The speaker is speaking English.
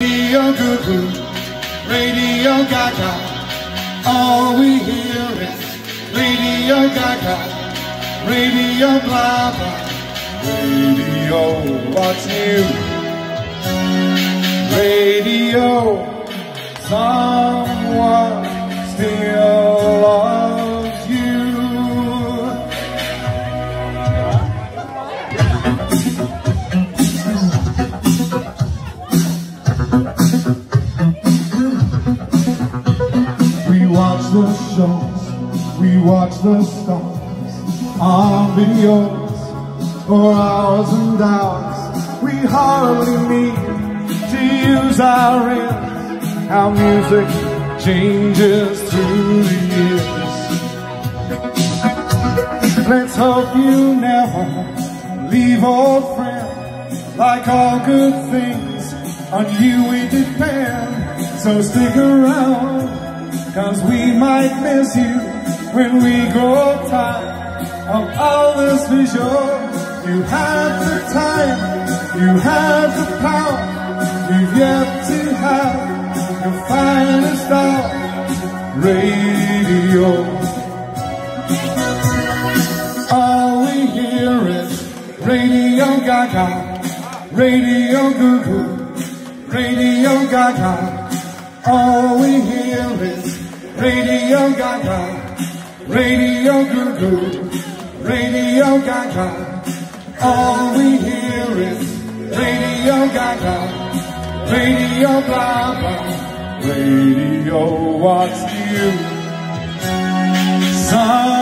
Radio Goo Radio Gaga. All we hear is Radio Gaga, Radio blah blah. Radio what's new? Radio, someone still loves you. We watch the shows, we watch the stars on videos for hours and hours. We hardly need to use our ears. How music changes through the years. Let's hope you never leave, old friends Like all good things, on you we depend. So stick around, cause we might miss you when we grow tired of all this visual. You have the time, you have the power, you've yet to have your finest hour. Radio. All we hear is Radio Gaga, Radio Goo Goo, Radio Gaga. All we hear is Radio Gaga, Radio Goo Goo, Radio Gaga. All we hear is Radio Gaga, Radio blah blah, Radio what's new? Someone